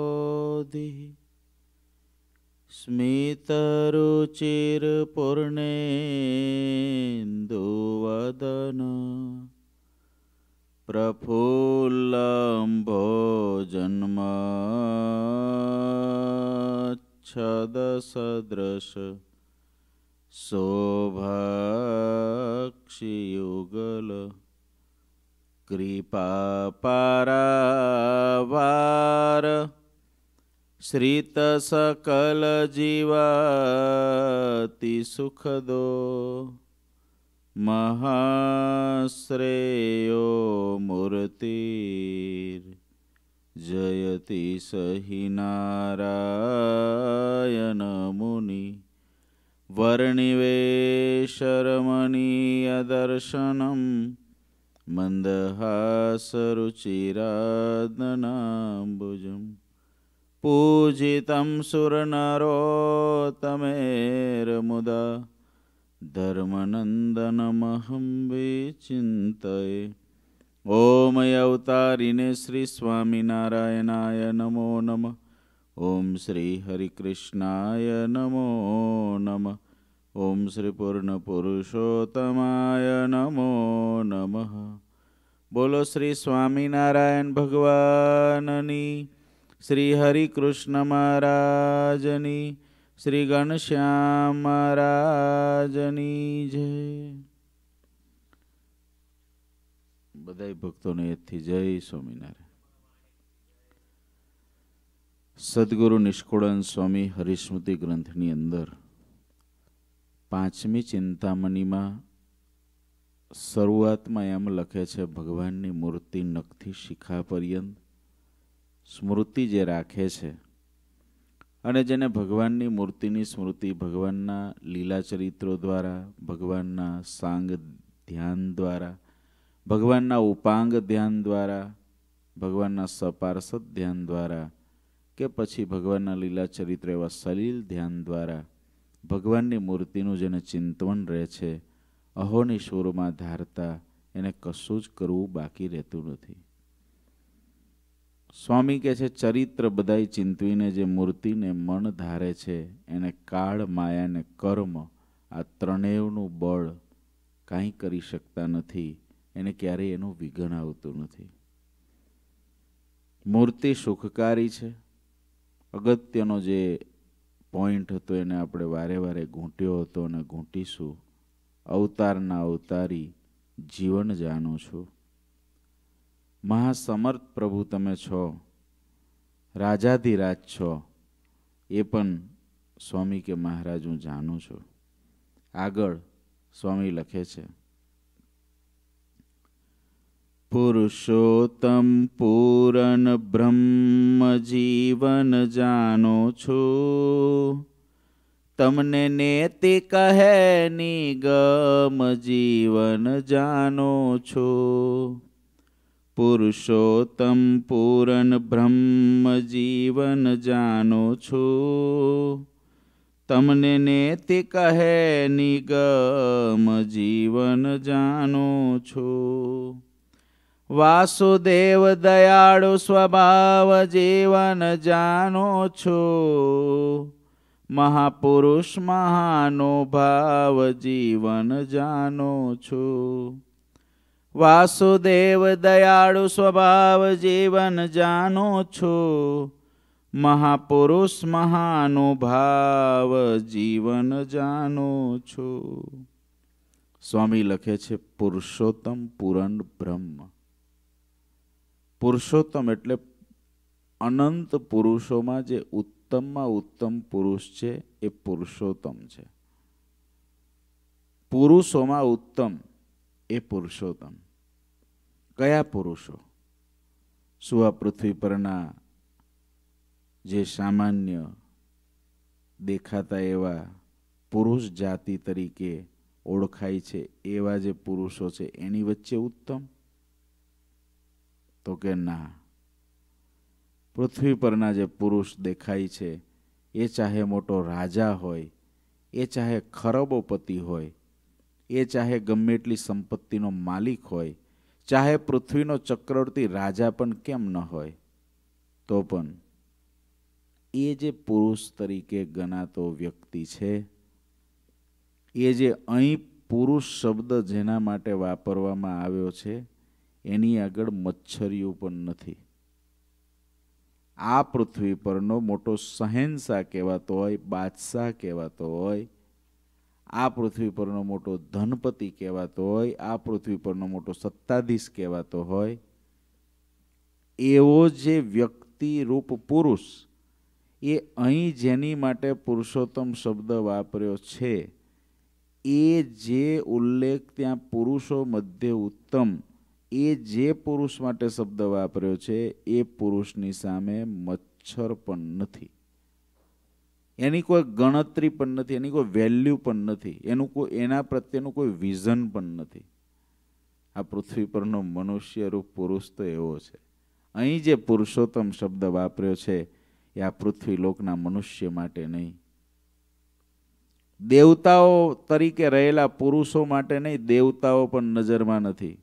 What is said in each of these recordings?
सदानन्दाम्बोधिः स्मितरुचिर्पूर्णेन्दुवदन प्रफुल्लम्भोजन्मच्छदसदृश शोभाक्षियुगल કૃપા પારાવાર શ્રીત સકલ જીવાતિ સુખદો મહાશ્રેયો મૂર્તિ જયતિ સહી નારાયણ મુનિ વર્ણિવે શરમણીય દર્શનમ मन्दहासरुचिरादनाम्बुजम् पूजितं सुरनरोत्तमेर्मुदा धर्मनन्दनमहं विचिन्तये ॐ अवतारिणे श्रीस्वामिनारायणाय नमो नमः ॐ श्रीहरिकृष्णाय नमो नमः ॐ પુરુષોત્તમાય નમો નમઃ. બોલો શ્રી સ્વામિનારાયણ ભગવાનની, શ્રી હરિકૃષ્ણ મહારાજની, શ્રી ઘનશ્યામ મહારાજની જય. બધા ભક્તોને એથી જય સ્વામિનારાયણ. સદગુરુ નિષ્કુળન સ્વામી હરિસ્મૃતિ ગ્રંથની અંદર પાંચમી ચિંતામણીમાં શરૂઆતમાં એમ લખે છે, ભગવાનની મૂર્તિ નખથી શિખા પર્યંત સ્મૃતિ જે રાખે છે અને જેને ભગવાનની મૂર્તિની સ્મૃતિ ભગવાનના લીલા ચરિત્રો દ્વારા, ભગવાનના સાંગ ધ્યાન દ્વારા, ભગવાનના ઉપાંગ ધ્યાન દ્વારા, ભગવાનના સપાર્ષદ ધ્યાન દ્વારા કે પછી ભગવાનના લીલા ચરિત્ર એવા સલીલ ધ્યાન દ્વારા ભગવાનની મૂર્તિનું જેને ચિંતવન રહે છે, અહોની શોરમાં ધારતા એને કશું જ કરવું બાકી રહેતું નથી. સ્વામી કહે છે, ચરિત્ર બધાય ચિંતવીને જે મૂર્તિને મન ધારે છે, એને કાળ, માયા ને કર્મ, આ ત્રણેયનું બળ કાંઈ કરી શકતા નથી, એને ક્યારેય એનું વિઘન આવતું નથી. મૂર્તિ સુખકારી છે. અગત્યનો જે પોઈન્ટ હતો એને આપણે વારે વારે ઘૂંટ્યો હતો અને ઘૂંટીશું. અવતારના અવતારી જીવન જાણું છું. મહાસમર્થ પ્રભુ તમે છો. રાજાધિરાજ છો. એ પણ સ્વામી કે મહારાજ હું જાણું છું. આગળ સ્વામી લખે છે. પુરુષોત્તમ પૂરન બ્રહ્મ જીવન જાણો છો. તમને નેતિ કહે, નિગમ જીવન જાણો છો. પુરુષોત્તમ પૂરન બ્રહ્મ જીવન જાણો છો. તમને નેતિ કહે, નિગમ જીવન જાણો છો. વાસુદેવ દયાળુ સ્વભાવ જીવન જાણો છો મહાપુરુષ મહાનુભાવ જીવન જાણો છો વાસુદેવ દયાળુ સ્વભાવ જીવન જાણો છો મહાપુરુષ મહાનુભાવ જીવન જાણો છો સ્વામી લખે છે, પુરુષોત્તમ પુરણ બ્રહ્મ. પુરુષોત્તમ એટલે અનંત પુરુષોમાં જે ઉત્તમમાં ઉત્તમ પુરુષ છે, એ પુરુષોત્તમ છે. પુરુષોમાં ઉત્તમ એ પુરુષોત્તમ. કયા પુરુષો? શું આ પૃથ્વી પરના જે સામાન્ય દેખાતા એવા પુરુષ જાતિ તરીકે ઓળખાય છે, એવા જે પુરુષો છે, એની વચ્ચે ઉત્તમ? તો કે ના. પૃથ્વી પરના જે પુરુષ દેખાય છે, એ ચાહે મોટો રાજા હોય, એ ચાહે ખરબોપતિ હોય, એ ચાહે ગમે એટલી સંપત્તિનો માલિક હોય, ચાહે પૃથ્વીનો ચક્રવર્તી રાજા પણ કેમ ન હોય, તો પણ એ જે પુરુષ તરીકે ગણાતો વ્યક્તિ છે, એ જે અહીં પુરુષ શબ્દ જેના માટે વાપરવામાં આવ્યો છે એની આગળ મચ્છરીઓ પણ નથી. આ પૃથ્વી પરનો મોટો સહેનશાહ કહેવાતો હોય, બાદશાહ કહેવાતો હોય, આ પૃથ્વી પરનો મોટો ધનપતિ કહેવાતો હોય, આ પૃથ્વી પરનો મોટો સત્તાધીશ કહેવાતો હોય, એવો જે વ્યક્તિ રૂપ પુરુષ એ અહીં જેની માટે પુરુષોત્તમ શબ્દ વાપર્યો છે, એ જે ઉલ્લેખ ત્યાં પુરુષો મધ્ય ઉત્તમ એ જે પુરુષ માટે શબ્દ વાપર્યો છે, એ પુરુષની સામે મચ્છર પણ નથી. એની કોઈ ગણતરી પણ નથી, એની કોઈ વેલ્યુ પણ નથી, એનું કોઈ, એના પ્રત્યેનું કોઈ વિઝન પણ નથી. આ પૃથ્વી પરનો મનુષ્ય રૂપ પુરુષ તો એવો છે. અહીં જે પુરુષોત્તમ શબ્દ વાપર્યો છે, એ આ પૃથ્વી લોકના મનુષ્ય માટે નહીં. દેવતાઓ તરીકે રહેલા પુરુષો માટે નહીં, દેવતાઓ પણ નજરમાં નથી.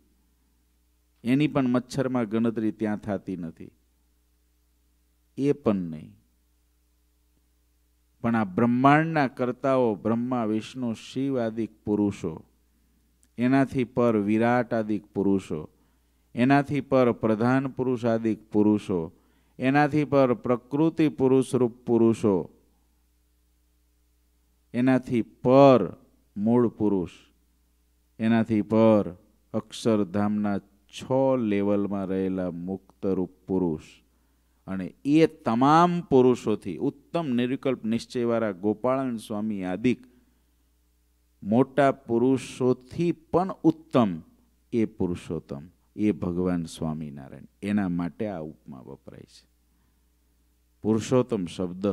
એની પણ મચ્છરમાં ગણતરી ત્યાં થતી નથી. એ પણ નહીં. પણ આ બ્રહ્માંડના કર્તાઓ બ્રહ્મા, વિષ્ણુ, શિવ આદિક પુરુષો, એનાથી પર વિરાટ આદિક પુરુષો, એનાથી પર પ્રધાન પુરુષ આદિક પુરુષો, એનાથી પર પ્રકૃતિ પુરુષ રૂપ પુરુષો, એનાથી પર મૂળ પુરુષ, એનાથી પર અક્ષરધામના છ લેવલમાં રહેલા મુક્તરૂપ પુરુષ. અને એ તમામ પુરુષોથી ઉત્તમ, નિર્વિકલ્પ, નિશ્ચયવાળા ગોપાળન સ્વામી આદિક મોટા પુરુષોથી પણ ઉત્તમ એ પુરુષોત્તમ, એ ભગવાન સ્વામિનારાયણ. એના માટે આ ઉપમા વપરાય છે. પુરુષોત્તમ શબ્દ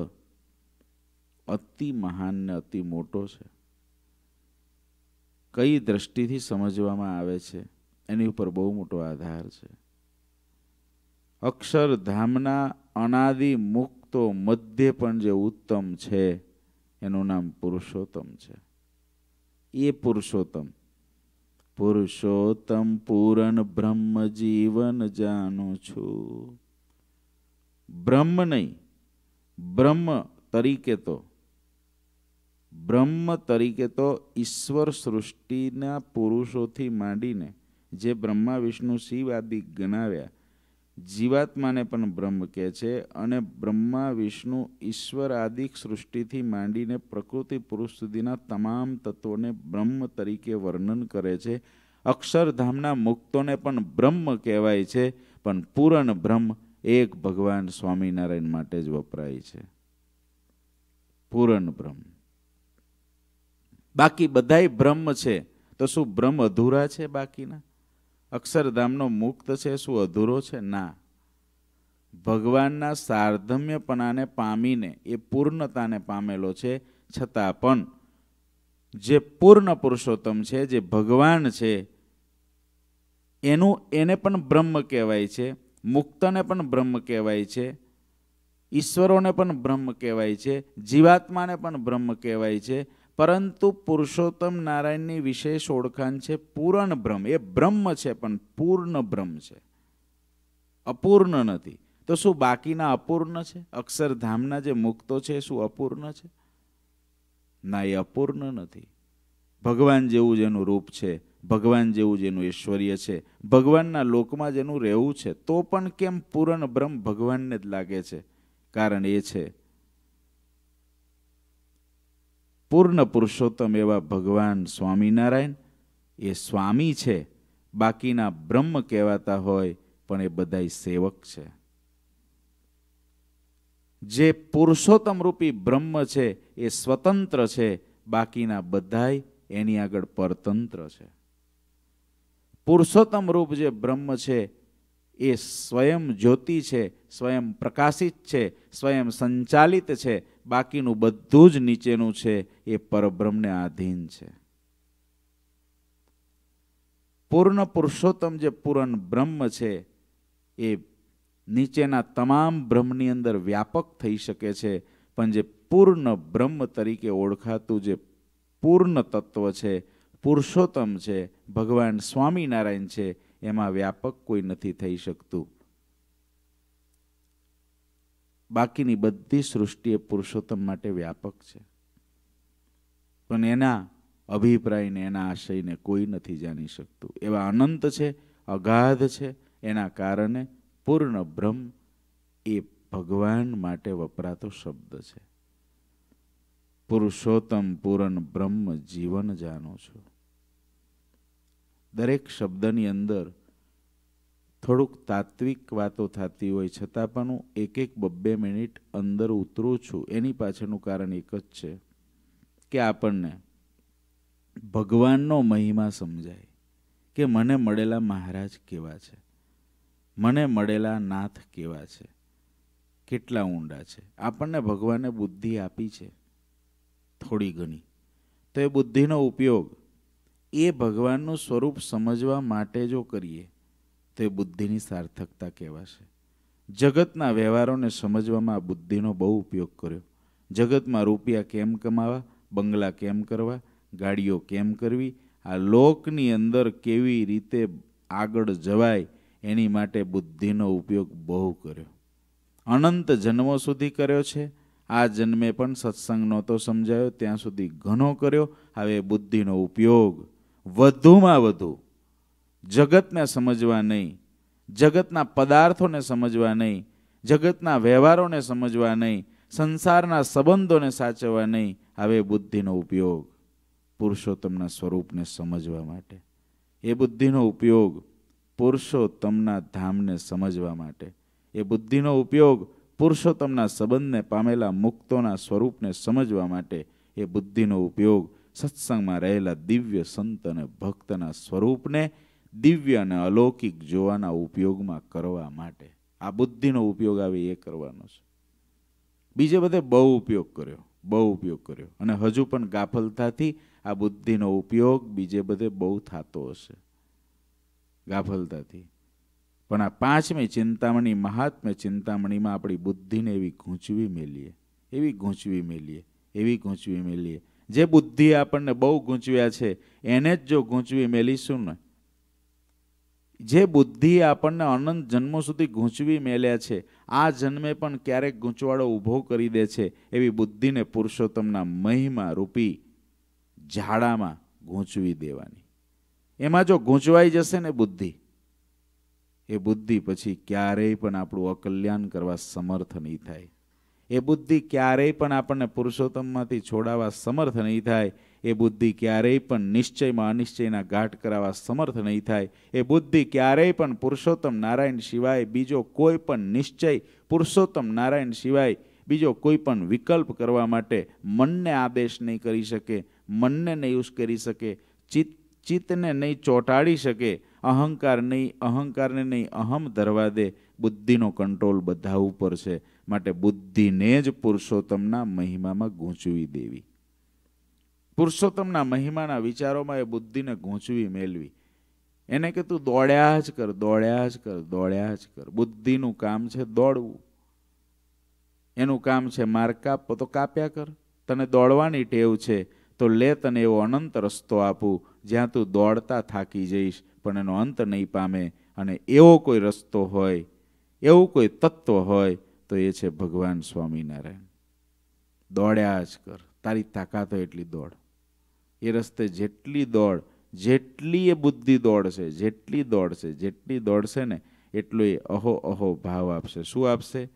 અતિ મહાન ને અતિ મોટો છે. કઈ દ્રષ્ટિથી સમજવામાં આવે છે? એની ઉપર બહુ મોટો આધાર છે. અક્ષરધામના અનાદિ મુક્તો મધ્ય પણ જે ઉત્તમ છે, એનું નામ પુરુષોત્તમ છે. એ પુરુષોત્તમ. પુરુષોત્તમ પૂરણ બ્રહ્મ જીવન જાણું છું. બ્રહ્મ નહીં, બ્રહ્મ તરીકે તો, બ્રહ્મ તરીકે તો ઈશ્વર સૃષ્ટિના પુરુષોથી માંડીને જે બ્રહ્મા, વિષ્ણુ, શિવ આદિ ગણાવ્યા. જીવાત્માને પણ બ્રહ્મ કહે છે અને બ્રહ્મા, વિષ્ણુ, ઈશ્વર આદિક સૃષ્ટિથી માંડીને પ્રકૃતિ પુરુષ સુધીના તમામ તત્વોને બ્રહ્મ તરીકે વર્ણન કરે છે. અક્ષરધામના મુક્તોને પણ બ્રહ્મ કહેવાય છે, પણ પૂરણ બ્રહ્મ એક ભગવાન સ્વામિનારાયણ માટે જ વપરાય છે. પૂરણ બ્રહ્મ. બાકી બધાય બ્રહ્મ છે, તો શું બ્રહ્મ અધૂરા છે બાકીના? અક્ષરધામનો મુક્ત છે, શું અધૂરો છે? ના. ભગવાનના સાર્ધમ્યપણાને પામીને એ પૂર્ણતાને પામેલો છે, છતાં પણ જે પૂર્ણ પુરુષોત્તમ છે, જે ભગવાન છે, એનું એને પણ બ્રહ્મ કહેવાય છે, મુક્તને પણ બ્રહ્મ કહેવાય છે, ઈશ્વરોને પણ બ્રહ્મ કહેવાય છે, જીવાત્માને પણ બ્રહ્મ કહેવાય છે પરંતુ પુરુષોત્તમ નારાયણની વિશેષ ઓળખાણ છે પૂરણ બ્રહ્મ. એ બ્રહ્મ છે, પણ પૂર્ણ બ્રહ્મ છે. અપૂર્ણ નથી. તો શું બાકીના અપૂર્ણ છે? અક્ષરધામના જે મુક્તો છે શું અપૂર્ણ છે? ના, એ અપૂર્ણ નથી. ભગવાન જેવું જેનું રૂપ છે, ભગવાન જેવું જેનું ઐશ્વર્ય છે, ભગવાનના લોકમાં જેનું રહેવું છે, તો પણ કેમ પૂરણ બ્રહ્મ ભગવાનને જ લાગે છે? કારણ એ છે પૂર્ણ પુરુષોત્તમ એવા ભગવાન સ્વામિનારાયણ. એ સ્વામી છે, બાકીના બ્રહ્મ કહેવાતા હોય, પણ એ બધાય સેવક છે. જે પુરુષોત્તમ રૂપી બ્રહ્મ છે, એ સ્વતંત્ર છે, બાકીના બધાય એની આગળ પરતંત્ર છે. પુરુષોત્તમ રૂપ જે બ્રહ્મ છે, એ સ્વયં જ્યોતિ છે, સ્વયં પ્રકાશિત છે, સ્વયં સંચાલિત છે બાકીનું બધું જ નીચેનું છે, એ પરબ્રહ્મને આધીન છે. પૂર્ણ પુરુષોત્તમ જે પૂરણ બ્રહ્મ છે, એ નીચેના તમામ બ્રહ્મની અંદર વ્યાપક થઈ શકે છે, પણ જે પૂર્ણ બ્રહ્મ તરીકે ઓળખાતું જે પૂર્ણ તત્વ છે, પુરુષોત્તમ છે, ભગવાન સ્વામિનારાયણ છે, એમાં વ્યાપક કોઈ નથી થઈ શકતું. બાકીની બધી સૃષ્ટિ એ પુરુષોત્તમ માટે વ્યાપક છે. પણ એના અભિપ્રાયને, એના આશયને કોઈ નથી જાણી શકતું. એવા અનંત છે, અગાધ છે, એના કારણે પૂર્ણ બ્રહ્મ એ ભગવાન માટે વપરાતો શબ્દ છે. પુરુષોત્તમ પૂર્ણ બ્રહ્મ જીવન જાણો છો. દરેક શબ્દની અંદર થોડુંક તાત્વિક વાતો થતી હોય, છતાં પણ હું એક એક બબ્બે મિનિટ અંદર ઉતરું છું. એની પાછળનું કારણ એક જ છે કે આપણને ભગવાનનો મહિમા સમજાય કે મને મળેલા મહારાજ કેવા છે? મને મળેલા નાથ કેવા છે? કેટલા ઊંડા છે? આપણને ભગવાને બુદ્ધિ આપી છે થોડી ઘણી. તો એ બુદ્ધિનો ઉપયોગ એ ભગવાનનું સ્વરૂપ સમજવા માટે જો કરીએ તો બુદ્ધિની સાર્થકતા કહેવાશે. જગતના વ્યવહારોને સમજવામાં બુદ્ધિનો બહુ ઉપયોગ કર્યો. જગતમાં રૂપિયા કેમ કમાવા, બંગલા કેમ કરવા, ગાડીઓ કેમ કરવી, આ લોકની અંદર કેવી રીતે આગળ જવાય એની માટે બુદ્ધિનો ઉપયોગ બહુ કર્યો. અનંત જન્મો સુધી કર્યો છે. આ જન્મે પણ સત્સંગ નહોતો સમજાયો, ત્યાં સુધી ઘણો કર્યો. હવે બુદ્ધિનો ઉપયોગ વધુમાં વધુ જગતને સમજવા નહીં, જગતના પદાર્થોને સમજવા નહીં, જગતના વ્યવહારોને સમજવા નહીં, સંસારના સંબંધોને સાચવવા નહીં, હવે બુદ્ધિનો ઉપયોગ પુરુષોત્તમના સ્વરૂપને સમજવા માટે. એ બુદ્ધિનો ઉપયોગ પુરુષોત્તમના ધામને સમજવા માટે. એ બુદ્ધિનો ઉપયોગ પુરુષોત્તમના સંબંધને પામેલા મુક્તોના સ્વરૂપને સમજવા માટે. એ બુદ્ધિનો ઉપયોગ સત્સંગમાં રહેલા દિવ્ય સંત અને ભક્તના સ્વરૂપને દિવ્ય અને અલૌકિક જોવાના ઉપયોગમાં કરવા માટે. આ બુદ્ધિનો ઉપયોગ આવે એ કરવાનો છે. બીજે બધે બહુ ઉપયોગ કર્યો, બહુ ઉપયોગ કર્યો. અને હજુ પણ ગાફલતાથી આ બુદ્ધિનો ઉપયોગ બીજે બધે બહુ થતો હશે. ગાફલતાથી. પણ આ પાંચમી ચિંતામણી, મહાત્મ્ય ચિંતામણીમાં આપણી બુદ્ધિને એવી ગૂંચવી મેલીએ, એવી ગૂંચવી મેલીએ, એવી ગૂંચવી મેલીએ. જે બુદ્ધિ આપણને બહુ ગૂંચવ્યા છે, એને જ જો ગૂંચવી મેલીશું ને જે બુદ્ધિ આપણને અનંત જન્મો સુધી ગૂંચવી મેલ્યા છે, આ જન્મે પણ ક્યારેક ગૂંચવાડો ઊભો કરી દે છે, એવી બુદ્ધિને પુરુષોત્તમના મહિમા રૂપી ઝાડામાં ગૂંચવી દેવાની. એમાં જો ગૂંચવાઈ જશે ને બુદ્ધિ, એ બુદ્ધિ પછી ક્યારેય પણ આપણું અકલ્યાણ કરવા સમર્થ નહીં થાય. એ બુદ્ધિ ક્યારેય પણ આપણને પુરુષોત્તમમાંથી છોડાવવા સમર્થ નહીં થાય એ બુદ્ધિ ક્યારેય પણ નિશ્ચયમાં અનિશ્ચયના ઘાટ કરાવવા સમર્થ નહીં થાય. એ બુદ્ધિ ક્યારેય પણ પુરુષોત્તમ નારાયણ સિવાય બીજો કોઈ પણ નિશ્ચય પુરુષોત્તમ નારાયણ સિવાય બીજો કોઈ પણ વિકલ્પ કરવા માટે મનને આદેશ નહીં કરી શકે, મનને નહીં ઉશ્કેરી શકે, ચિત્ત, ચિત્તને નહીં ચોંટાડી શકે, અહંકાર નહીં, અહંકારને નહીં અહમ ધરવા દે, બુદ્ધિનો કંટ્રોલ બધા ઉપર છે. માટે બુદ્ધિને જ પુરુષોત્તમના મહિમામાં ગૂંચવી દેવી. પુરુષોત્તમના મહિમાના વિચારોમાં એ બુદ્ધિને ગૂંચવી મેળવી. એને કે તું દોડ્યા જ કર, દોડ્યા જ કર, દોડ્યા જ કર. બુદ્ધિનું કામ છે દોડવું. એનું કામ છે માર કાપો, તો કાપ્યા કર. તને દોડવાની ટેવ છે, તો લે તને એવો અનંત રસ્તો આપું, જ્યાં તું દોડતા થાકી જઈશ, પણ એનો અંત નહીં પામે. અને એવો કોઈ રસ્તો હોય, એવું કોઈ તત્વ હોય, તો એ છે ભગવાન સ્વામિનારાયણ. દોડ્યા જ કર. તારી તાકાત હોય એટલી દોડ. એ રસ્તે જેટલી દોડ, જેટલી એ બુદ્ધિ દોડશે, જેટલી દોડશે જેટલી દોડશે ને, એટલો એ અહો અહો ભાવ આપશે. શું આપશે?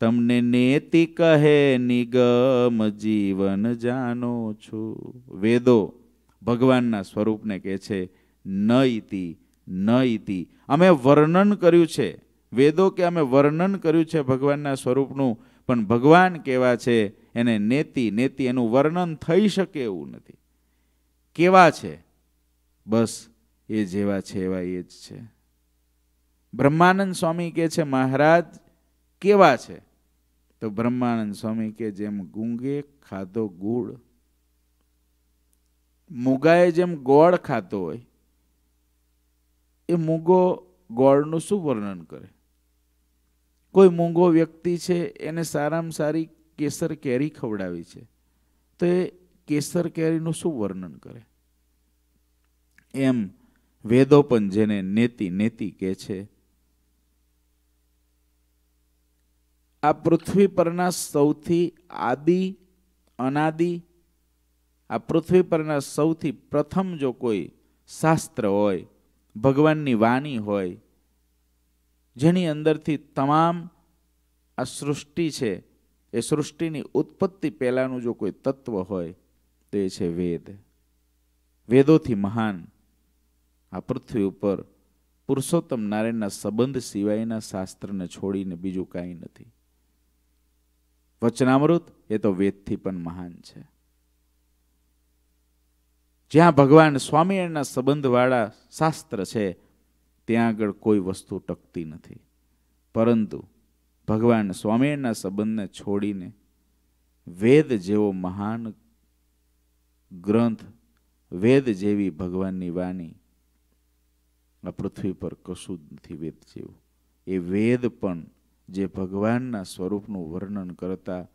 તમને નેતિ કહે, નિગમ જીવન જાનો છું. વેદો ભગવાનના સ્વરૂપને કહે છે ન ઇતિ ન ઇતિ અમે વર્ણન કર્યું છે. વેદો કે અમે વર્ણન કર્યું છે ભગવાનના સ્વરૂપનું, પણ ભગવાન કેવા છે, એને નેતિ નેતિ એનું વર્ણન થઈ શકે એવું નથી. કેવા છે? બસ એ જેવા છે એવા એ જ છે. બ્રહ્માનંદ સ્વામી કે છે, મહારાજ, કેવા છે? તો બ્રહ્માનંદ સ્વામી કે, જેમ ગુંગે ખાધો ગુળ, મુગાએ જેમ ગોળ ખાતો હોય, એ મૂગો ગોળનું શું વર્ણન કરે? કોઈ મૂંગો વ્યક્તિ છે, એને સારામાં સારી કેસર કેરી ખવડાવી છે, તો એ કેસર કેરીનું શું વર્ણન કરે? એમ વેદો પણ જેને નેતિ નેતિ કહે છે. આ પૃથ્વી પરના સૌથી આદિ, અનાદિ, આ પૃથ્વી પરના સૌથી પ્રથમ જો કોઈ શાસ્ત્ર હોય, ભગવાનની વાણી હોય, જેની અંદરથી તમામ આ સૃષ્ટિ છે, એ સૃષ્ટિની ઉત્પત્તિ પહેલાંનું જો કોઈ તત્વ હોય, તો એ છે વેદ. વેદોથી મહાન આ પૃથ્વી ઉપર પુરુષોત્તમ નારાયણના સંબંધ સિવાયના શાસ્ત્રને છોડીને બીજું કાંઈ નથી. વચનામૃત એ તો વેદથી પણ મહાન છે. જ્યાં ભગવાન સ્વામિનારાયણના સંબંધવાળા શાસ્ત્ર છે, ત્યાં આગળ કોઈ વસ્તુ ટકતી નથી. પરંતુ ભગવાન સ્વામિનારાયણના સંબંધને છોડીને વેદ જેવો મહાન ગ્રંથ, વેદ જેવી ભગવાનની વાણી આ પૃથ્વી પર કશું નથી વેદ જેવું એ વેદ પણ જે ભગવાનના સ્વરૂપનું વર્ણન કરતા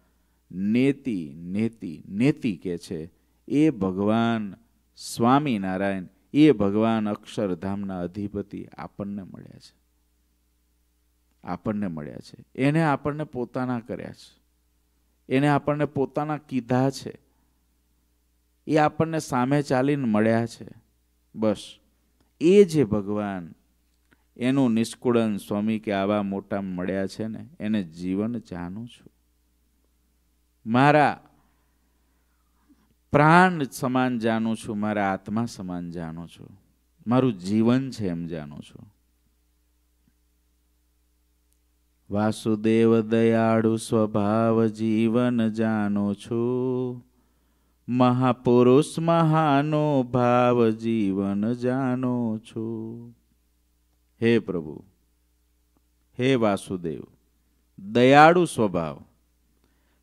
નેતિ નેતિ નેતિ કે છે, એ ભગવાન સ્વામિનારાયણ, એ ભગવાન અક્ષરધામના અધિપતિ આપણને મળ્યા છે. આપણને મળ્યા છે. એને આપણને પોતાના કર્યા છે. એને આપણને પોતાના કીધા છે. એ આપણને સામે ચાલીને મળ્યા છે. બસ. એ જે ભગવાન એનું નિષ્કુળન સ્વામી કે આવા મોટા મળ્યા છે ને, એને જીવન જાણું છું. મારા પ્રાણ સમાન જાણું છું, મારા આત્મા સમાન જાણું છું, મારું જીવન છે એમ જાણું છું. વાસુદેવ દયાળુ સ્વભાવ જીવન જાણું છું. મહાપુરુષ મહાનો ભાવ જીવન જાણો છો. હે પ્રભુ, હે વાસુદેવ, દયાળુ સ્વભાવ.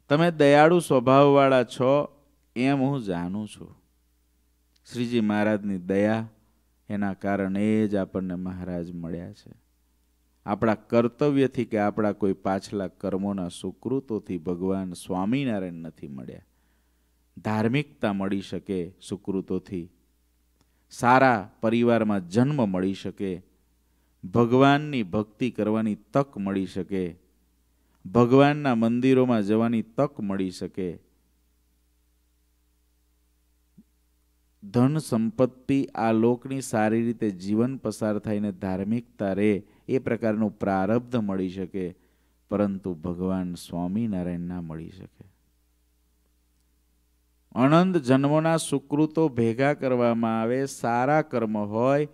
તમે દયાળુ સ્વભાવવાળા છો એમ હું જાણું છું. શ્રીજી મહારાજની દયા એના કારણે જ આપણને મહારાજ મળ્યા છે. આપણા કર્તવ્યથી કે આપણા કોઈ પાછલા કર્મોના સુકૃતોથી ભગવાન સ્વામિનારાયણ નથી મળ્યા. ધાર્મિકતા મળી શકે સુકૃતોથી. સારા પરિવારમાં જન્મ મળી શકે. ભગવાનની ભક્તિ કરવાની તક મળી શકે. ભગવાનના મંદિરોમાં જવાની તક મળી શકે. ધન સંપત્તિ આ લોકની સારી રીતે જીવન પસાર થઈને ધાર્મિકતા રહે એ પ્રકારનું પ્રારબ્ધ મળી શકે. પરંતુ ભગવાન સ્વામિનારાયણ ના મળી શકે. અનંત જન્મોના સુકૃતો ભેગા કરવામાં આવે, સારા કર્મ હોય,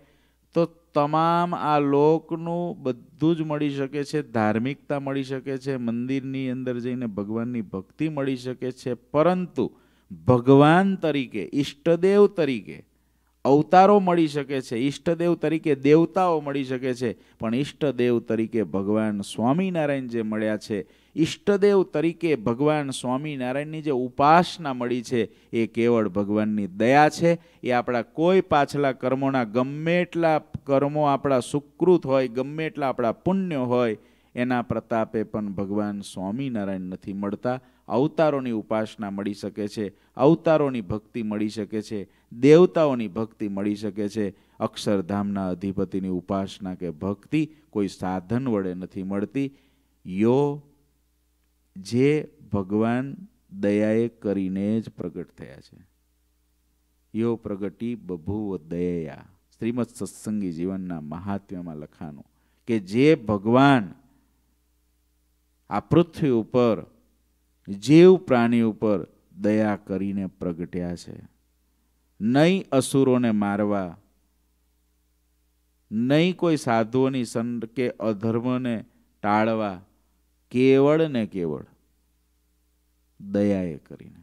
તો તમામ આ લોકનું બધું જ મળી શકે છે, ધાર્મિકતા મળી શકે છે, મંદિરની અંદર જઈને ભગવાનની ભક્તિ મળી શકે છે. પરંતુ ભગવાન તરીકે, ઈષ્ટદેવ તરીકે અવતારો મળી શકે છે, ઈષ્ટદેવ તરીકે દેવતાઓ મળી શકે છે, પણ ઈષ્ટદેવ તરીકે ભગવાન સ્વામિનારાયણ જે મળ્યા છે, ઈષ્ટદેવ તરીકે ભગવાન સ્વામિનારાયણની જે ઉપાસના મળી છે, એ કેવળ ભગવાનની દયા છે. એ આપણા કોઈ પાછલા કર્મોના, ગમે એટલા કર્મો આપણા સુકૃત હોય, ગમે એટલા આપણા પુણ્ય હોય, એના પ્રતાપે પણ ભગવાન સ્વામિનારાયણ નથી મળતા. અવતારોની ઉપાસના મળી શકે છે, અવતારોની ભક્તિ મળી શકે છે દેવતાઓની ભક્તિ મળી શકે છે. અક્ષરધામના અધિપતિની ઉપાસના કે ભક્તિ કોઈ સાધન વડે નથી મળતી. યો, જે ભગવાન દયાએ કરીને જ પ્રગટ થયા છે. યો પ્રગટી બભુવ દયા શ્રીમદ સત્સંગી જીવનના મહાત્મ્યમાં લખાનું કે જે ભગવાન આ પૃથ્વી ઉપર, જીવ પ્રાણી ઉપર દયા કરીને પ્રગટ્યા છે. નહીં અસુરોને મારવા, નહીં કોઈ સાધુઓની સંત કે અધર્મને ટાળવા, કેવળ ને કેવળ દયાએ કરીને.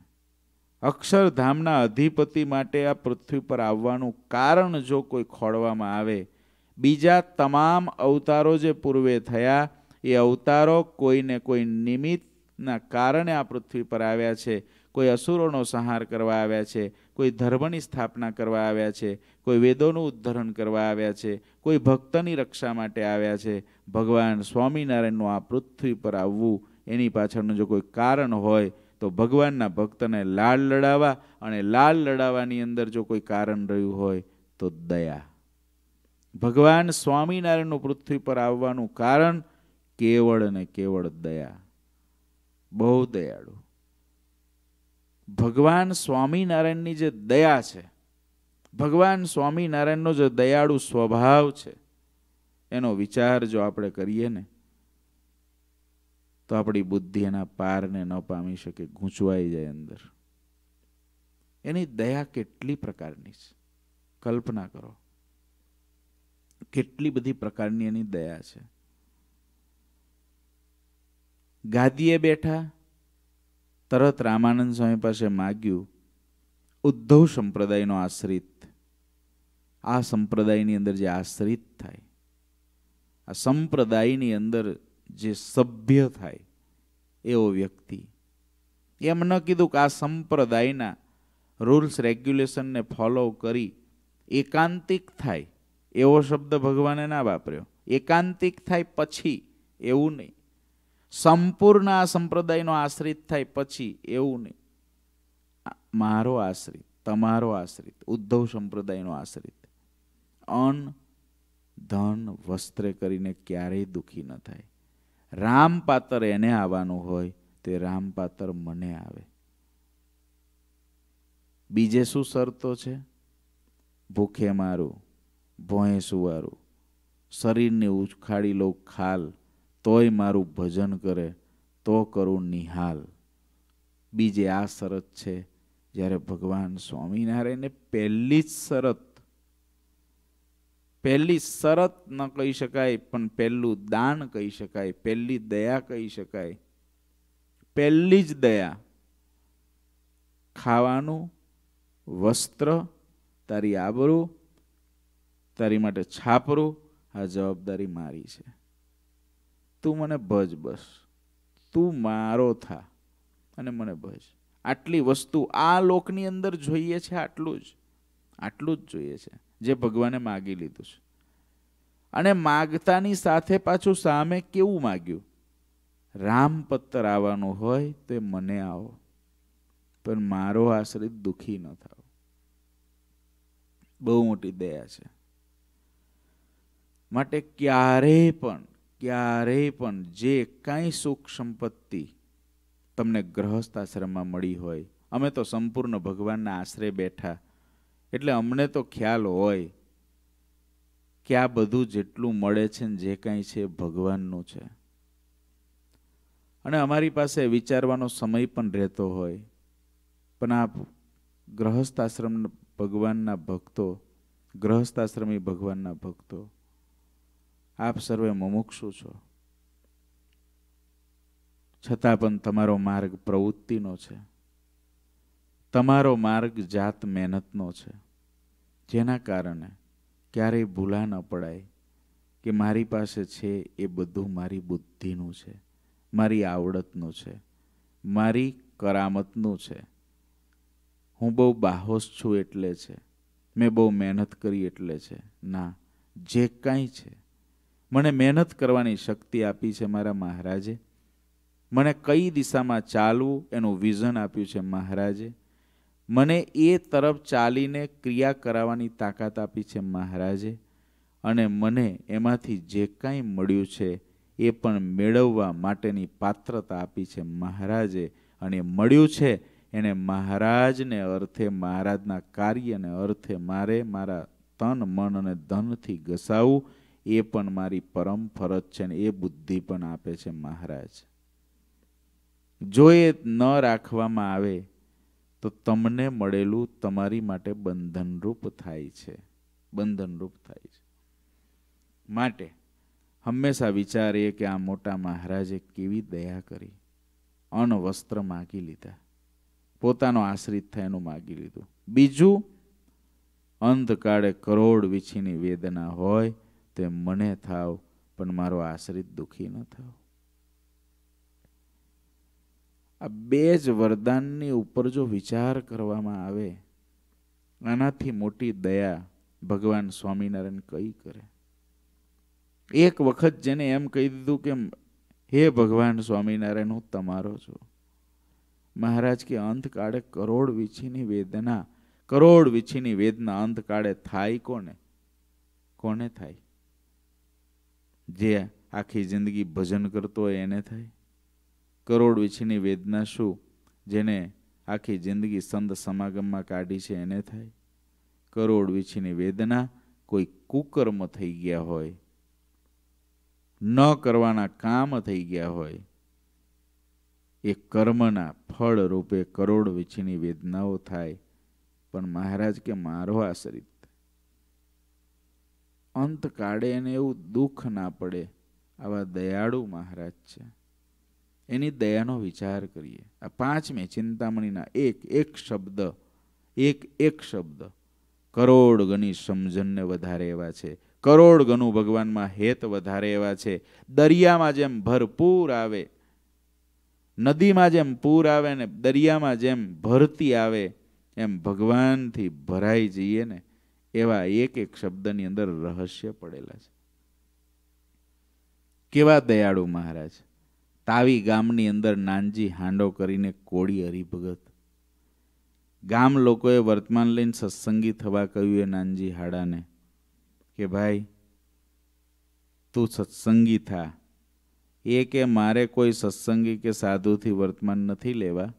અક્ષરધામના અધિપતિ માટે આ પૃથ્વી પર આવવાનું કારણ જો કોઈ ખોળવામાં આવે, બીજા તમામ અવતારો જે પૂર્વે થયા, એ અવતારો કોઈને કોઈ નિમિત્તના કારણે આ પૃથ્વી પર આવ્યા છે, કોઈ અસુરોનો સંહાર કરવા આવ્યા છે કોઈ ધર્મની સ્થાપના કરવા આવ્યા છે, કોઈ વેદોનું ઉદ્ધરણ કરવા આવ્યા છે, કોઈ ભક્તની રક્ષા માટે આવ્યા છે, ભગવાન સ્વામિનારાયણનું આ પૃથ્વી પર આવવું એની પાછળનું જો કોઈ કારણ હોય, તો ભગવાનના ભક્તને લાલ લડાવવા અને લાલ લડાવવાની અંદર જો કોઈ કારણ રહ્યું હોય, તો દયા. ભગવાન સ્વામિનારાયણનું પૃથ્વી પર આવવાનું કારણ કેવળ અને કેવળ દયા. બહુ દયાળુ. ભગવાન સ્વામિનારાયણની જે દયા છે, ભગવાન સ્વામિનારાયણનો જે દયાળુ સ્વભાવ છે, એનો વિચાર જો આપણે કરીએ ને, તો આપણી બુદ્ધિ એના પારને ન પામી શકે, ગૂંચવાઈ જાય અંદર. એની દયા કેટલી પ્રકારની છે? કલ્પના કરો. કેટલી બધી પ્રકારની એની દયા છે? ગાદીએ બેઠા તરત રામાનંદ સ્વામી પાસે માગ્યું, ઉદ્ધવ સંપ્રદાયનો આશ્રિત. આ સંપ્રદાયની અંદર જે આશ્રિત થાય, આ સંપ્રદાયની અંદર જે સભ્ય થાય એવો વ્યક્તિ, એમ ન કીધું કે આ સંપ્રદાયના રૂલ્સ, રેગ્યુલેશનને ફોલો કરી એકાંતિક થાય, એવો શબ્દ ભગવાને ના વાપર્યો. એકાંતિક થાય પછી એવું નહીં. સંપૂર્ણ આ સંપ્રદાયનો આશ્રિત થાય પછી એવું નહીં. મારો આશ્રિત, તમારો આશ્રિત, ઉદ્ધવ સંપ્રદાયનો આશ્રિત. અન્ન, ધન, વસ્ત્રે કરીને ક્યારેય દુઃખી ન થાય. રામ પાત્ર એને આવવાનું હોય તે રામ પાત્ર મને આવે. બીજે શું શરતો છે? ભૂખે મારું ભોંએ સુવારું. શરીરને ઉખાડી લો ખાલ. તોય મારું ભજન કરે, તો કરું નિહાલ. બીજે આ શરત છે, જ્યારે ભગવાન સ્વામિનારાયણને પહેલી જ શરત, પહેલી શરત ન કહી શકાય, પણ પહેલું દાન કહી શકાય, પહેલી દયા કહી શકાય, પહેલી જ દયા. ખાવાનું, વસ્ત્ર, તારી આબરૂ, તારી માટે છાપરું, આ જવાબદારી મારી છે. તું મને ભજ બસ. તું મારો થા અને મને ભજ. આટલી વસ્તુ આ લોકની અંદર જોઈએ છે, આટલું જ. આટલું જ જોઈએ છે, જે ભગવાને માગી લીધું છે. અને માગતાની સાથે પાછું સામે કેવું માગ્યું? રામપત્તર આવવાનું હોય તો મને આવો, પણ મારો આશ્રિત દુઃખી ન થાવ. બહુ મોટી દયા છે. માટે ક્યારે પણ ક્યારેય પણ જે કાંઈ સુખ સંપત્તિ તમને ગ્રહસ્થ આશ્રમમાં મળી હોય, અમે તો સંપૂર્ણ ભગવાનના આશરે બેઠા. એટલે અમને તો ખ્યાલ હોય કે આ બધું જેટલું મળે છે ને જે કાંઈ છે ભગવાનનું છે. અને અમારી પાસે વિચારવાનો સમય પણ રહેતો હોય. પણ આ ગ્રહસ્થ આશ્રમ ભગવાનના ભક્તો, ગ્રહસ્થ આશ્રમી ભગવાનના ભક્તો. આપ સર્વે મુમુક્ષુ છો. છતાં પણ તમારો માર્ગ પ્રવૃત્તિનો છે. તમારો માર્ગ જાત મહેનતનો છે. જેના કારણે ક્યારેય ભૂલા ન પડાય કે મારી પાસે છે એ બધું મારી બુદ્ધિનું છે, મારી આવડતનું છે, મારી કરામતનું છે. હું બહુ બાહોશ છું એટલે છે. મેં બહુ મહેનત કરી એટલે છે. ના, જે કાંઈ છે મને મહેનત કરવાની શક્તિ આપી છે મારા મહારાજે. મને કઈ દિશામાં ચાલવું એનું વિઝન આપ્યું છે મહારાજે. મને એ તરફ ચાલીને ક્રિયા કરાવવાની તાકાત આપી છે મહારાજે. અને મને એમાંથી જે કાંઈ મળ્યું છે એ પણ મેળવવા માટેની પાત્રતા આપી છે મહારાજે. અને મળ્યું છે એને મહારાજને અર્થે, મહારાજના કાર્યને અર્થે મારે મારા તન, મન અને ધનથી ઘસાવું એ પણ મારી પરમ ફરજ છે ને એ બુદ્ધિ પણ આપે છે મહારાજ. જો એ ન રાખવામાં આવે, તો તમને મળેલું તમારી માટે બંધનરૂપ થાય છે. બંધનરૂપ થાય છે. માટે હંમેશા વિચારીએ કે આ મોટા મહારાજે કેવી દયા કરી. અન વસ્ત્ર માગી લીધા. પોતાનો આશ્રિત થાય એનું માગી લીધું. બીજું અંધકાળે કરોડ વીછીની વેદના હોય તે મને થાવ, પણ મારો આશ્રિત દુઃખી ન થાવ. આ બે જ વરદાનની ઉપર જો વિચાર કરવામાં આવે, આનાથી મોટી દયા ભગવાન સ્વામિનારાયણ કઈ કરે? એક વખત જેને એમ કહી દીધું કે, હે ભગવાન સ્વામિનારાયણ, હું તમારો છું. મહારાજ કે અંતકાળે કરોડ વીછીની વેદના, કરોડ વીછીની વેદના અંતકાળે થાય કોને? કોને થાય? જે આખી જિંદગી ભજન કરતો હોય એને થાય. કરોડ વિછીની વેદના શું? જેને આખી જિંદગી સંત સમાગમમાં કાઢી છે એને થાય. કરોડ વિછીની વેદના કોઈ કુકર્મ થઈ ગયા હોય. ન કરવાના કામ થઈ ગયા હોય. એ કર્મના ફળ રૂપે કરોડ વિછીની વેદનાઓ થાય. પણ મહારાજ કે મારો આશ્રિત અંત કાઢે અને એવું દુઃખ ના પડે આવા દયાળુ મહારાજ છે. એની દયાનો વિચાર કરીએ. આ પાંચમે ચિંતામણીના એક એક શબ્દ, એક એક શબ્દ કરોડ ગણી સમજણને વધારે એવા છે. કરોડ ગણું ભગવાનમાં હેત વધારે એવા છે. દરિયામાં જેમ ભરપૂર આવે, નદીમાં જેમ પૂર આવે ને દરિયામાં જેમ ભરતી આવે, એમ ભગવાનથી ભરાઈ જઈએ ને એવા એક એક શબ્દની અંદર રહસ્ય પડેલા છે. કેવા દયાળુ મહારાજ, તાવી ગામની અંદર નાનજી હાંડો કરીને કોળી હરિભગત. ગામ લોકોએ વર્તમાન લઈને સત્સંગી થવા કહ્યું એ નાનજી હાડાને કે ભાઈ, તું સત્સંગી થા. એ કે મારે કોઈ સત્સંગી કે સાધુથી વર્તમાન નથી લેવા?